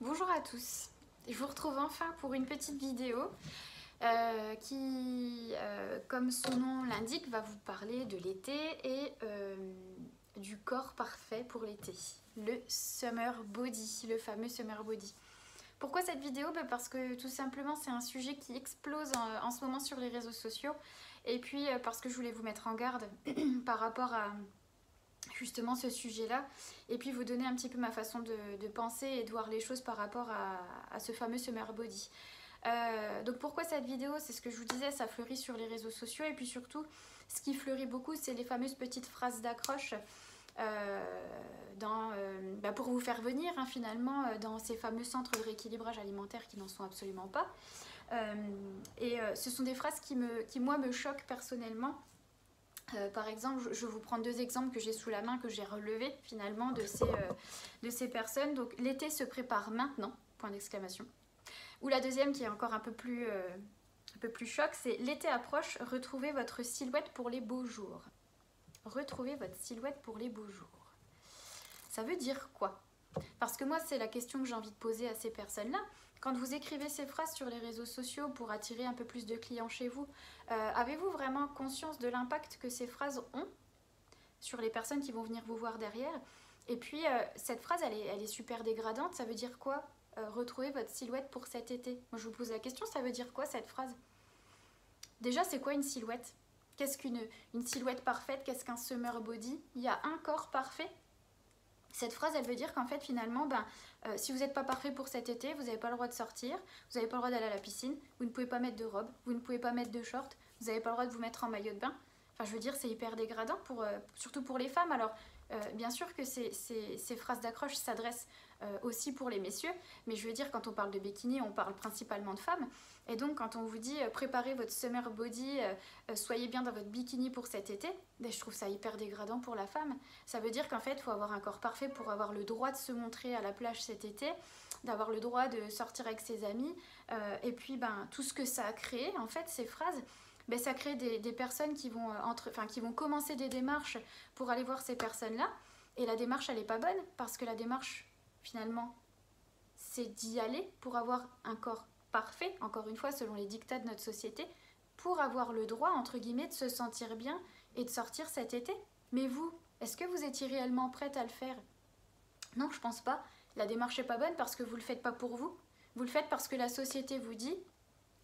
Bonjour à tous, je vous retrouve enfin pour une petite vidéo euh, qui, euh, comme son nom l'indique, va vous parler de l'été et euh, du corps parfait pour l'été, le summer body, le fameux summer body. Pourquoi cette vidéo? Bah, Parce que tout simplement c'est un sujet qui explose en, ce moment sur les réseaux sociaux. Et puis parce que je voulais vous mettre en garde par rapport à justement ce sujet-là et puis vous donner un petit peu ma façon de, penser et de voir les choses par rapport à, ce fameux summer body. Euh, donc pourquoi cette vidéo? C'est ce que je vous disais, ça fleurit sur les réseaux sociaux et puis surtout ce qui fleurit beaucoup c'est les fameuses petites phrases d'accroche euh, euh, bah, pour vous faire venir hein, finalement dans ces fameux centres de rééquilibrage alimentaire qui n'en sont absolument pas. et ce sont des phrases qui moi me choquent personnellement euh, par exemple, je vous prendre deux exemples que j'ai sous la main, que j'ai relevés finalement de ces, euh, de ces personnes. Donc l'été se prépare maintenant, point d'exclamation. Ou la deuxième qui est encore un peu plus, euh, un peu plus choc, c'est l'été approche, retrouvez votre silhouette pour les beaux jours. Retrouvez votre silhouette pour les beaux jours. Ça veut dire quoi? Parce que moi, c'est la question que j'ai envie de poser à ces personnes-là. Quand vous écrivez ces phrases sur les réseaux sociaux pour attirer un peu plus de clients chez vous, euh, avez-vous vraiment conscience de l'impact que ces phrases ont sur les personnes qui vont venir vous voir derrière? Et puis, euh, cette phrase, elle est, super dégradante. Ça veut dire quoi euh, Retrouver votre silhouette pour cet été? Moi, je vous pose la question, ça veut dire quoi cette phrase? Déjà, c'est quoi une silhouette? Qu'est-ce qu'une une silhouette parfaite? Qu'est-ce qu'un summer body? Il y a un corps parfait? Cette phrase, elle veut dire qu'en fait, finalement, ben, euh, si vous n'êtes pas parfait pour cet été, vous n'avez pas le droit de sortir, vous n'avez pas le droit d'aller à la piscine, vous ne pouvez pas mettre de robe, vous ne pouvez pas mettre de short, vous n'avez pas le droit de vous mettre en maillot de bain. Enfin, je veux dire, c'est hyper dégradant, pour, euh, surtout pour les femmes. Alors, euh, bien sûr que ces, ces phrases d'accroche s'adressent aussi pour les messieurs, mais je veux dire, quand on parle de bikini, on parle principalement de femmes. Et donc, quand on vous dit préparez votre summer body, soyez bien dans votre bikini pour cet été, ben, je trouve ça hyper dégradant pour la femme. Ça veut dire qu'en fait, il faut avoir un corps parfait pour avoir le droit de se montrer à la plage cet été, d'avoir le droit de sortir avec ses amis. et puis, ben, tout ce que ça a créé, en fait, ces phrases, ben, ça crée des, personnes qui vont, euh, entre, qui vont commencer des démarches pour aller voir ces personnes-là. Et la démarche, elle n'est pas bonne parce que la démarche, finalement, c'est d'y aller pour avoir un corps parfait, encore une fois, selon les dictats de notre société, pour avoir le droit, entre guillemets, de se sentir bien et de sortir cet été. Mais vous, est-ce que vous étiez réellement prête à le faire? Non, je pense pas. La démarche n'est pas bonne parce que vous ne le faites pas pour vous. Vous le faites parce que la société vous dit,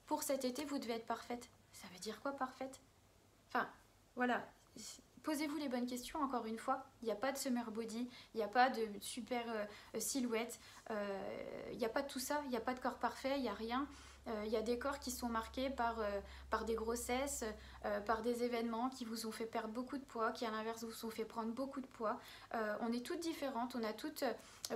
pour cet été, vous devez être parfaite. Ça veut dire quoi parfaite? Enfin, voilà. Posez-vous les bonnes questions, encore une fois. Il n'y a pas de summer body, il n'y a pas de super euh, silhouette, il n'y a pas tout ça, il n'y a pas de corps parfait, il n'y a rien. Euh, il y a des corps qui sont marqués par, par des grossesses, par des événements qui vous ont fait perdre beaucoup de poids, qui à l'inverse vous ont fait prendre beaucoup de poids. on est toutes différentes, on a toutes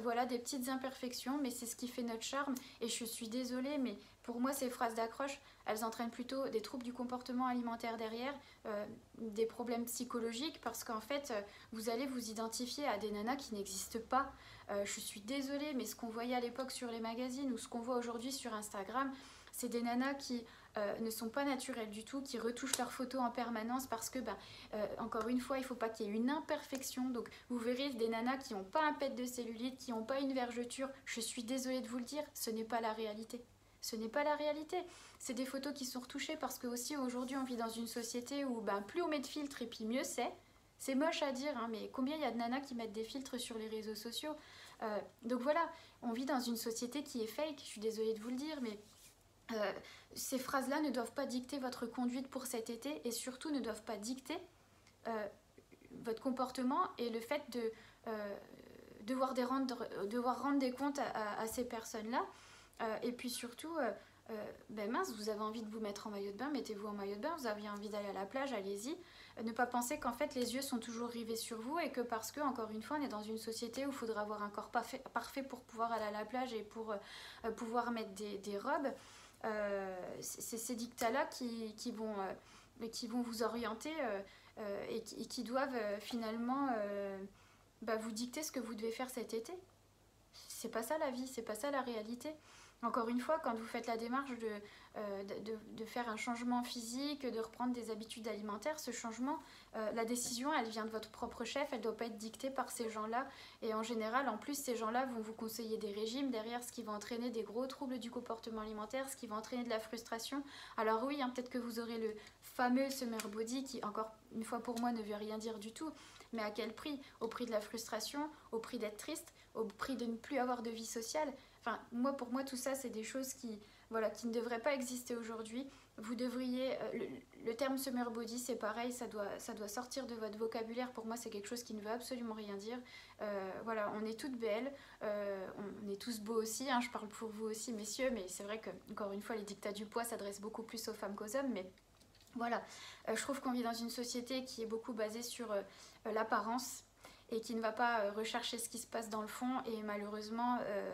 voilà, des petites imperfections, mais c'est ce qui fait notre charme. Et je suis désolée, mais pour moi, ces phrases d'accroche, elles entraînent plutôt des troubles du comportement alimentaire derrière, euh, des problèmes psychologiques, parce qu'en fait, euh, vous allez vous identifier à des nanas qui n'existent pas. Euh, je suis désolée, mais ce qu'on voyait à l'époque sur les magazines ou ce qu'on voit aujourd'hui sur Instagram, c'est des nanas qui ne sont pas naturelles du tout, qui retouchent leurs photos en permanence parce que, ben, encore une fois, il ne faut pas qu'il y ait une imperfection. Donc, vous verrez des nanas qui n'ont pas un pet de cellulite, qui n'ont pas une vergeture. Je suis désolée de vous le dire, ce n'est pas la réalité. Ce n'est pas la réalité. C'est des photos qui sont retouchées parce que aussi aujourd'hui on vit dans une société où ben, plus on met de filtres et puis mieux c'est. C'est moche à dire, hein, mais combien il y a de nanas qui mettent des filtres sur les réseaux sociaux? Euh, Donc voilà, on vit dans une société qui est fake, je suis désolée de vous le dire, mais euh, ces phrases-là ne doivent pas dicter votre conduite pour cet été et surtout ne doivent pas dicter euh, votre comportement et le fait de devoir, rendre, devoir rendre des comptes à ces personnes-là. Et puis surtout, euh, euh, ben mince, vous avez envie de vous mettre en maillot de bain, mettez-vous en maillot de bain, vous avez envie d'aller à la plage, allez-y. ne pas penser qu'en fait les yeux sont toujours rivés sur vous et que parce que, encore une fois, on est dans une société où il faudra avoir un corps parfait, pour pouvoir aller à la plage et pour pouvoir mettre des, robes. c'est ces dictats-là qui, vont, qui vont vous orienter et qui, qui, doivent finalement bah, vous dicter ce que vous devez faire cet été. C'est pas ça la vie, c'est pas ça la réalité. Encore une fois, quand vous faites la démarche euh, de, de, faire un changement physique, de reprendre des habitudes alimentaires, ce changement, euh, la décision, elle vient de votre propre chef, elle ne doit pas être dictée par ces gens-là. Et en général, en plus, ces gens-là vont vous conseiller des régimes derrière, ce qui va entraîner des gros troubles du comportement alimentaire, ce qui va entraîner de la frustration. Alors oui, hein, peut-être que vous aurez le fameux summer body qui, encore une fois pour moi, ne veut rien dire du tout. Mais à quel prix? Au prix de la frustration, au prix d'être triste, au prix de ne plus avoir de vie sociale. Enfin, moi, pour moi, tout ça, c'est des choses qui, voilà, qui ne devraient pas exister aujourd'hui. Vous devriez, euh, le, terme summer body, c'est pareil, ça doit, ça doit sortir de votre vocabulaire. Pour moi, c'est quelque chose qui ne veut absolument rien dire. Euh, voilà, on est toutes belles, euh, on, est tous beaux aussi. Hein, je parle pour vous aussi, messieurs, mais c'est vrai que encore une fois, les dictats du poids s'adressent beaucoup plus aux femmes qu'aux hommes, mais voilà, je trouve qu'on vit dans une société qui est beaucoup basée sur l'apparence et qui ne va pas euh, rechercher ce qui se passe dans le fond. Et malheureusement, euh,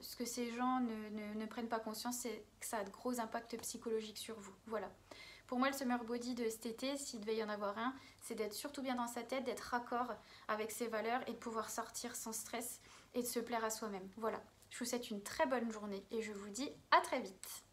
ce que ces gens ne, prennent pas conscience, c'est que ça a de gros impacts psychologiques sur vous. Voilà. Pour moi, le summer body de cet été, s'il devait y en avoir un, c'est d'être surtout bien dans sa tête, d'être raccord avec ses valeurs et de pouvoir sortir sans stress et de se plaire à soi-même. Voilà. Je vous souhaite une très bonne journée et je vous dis à très vite.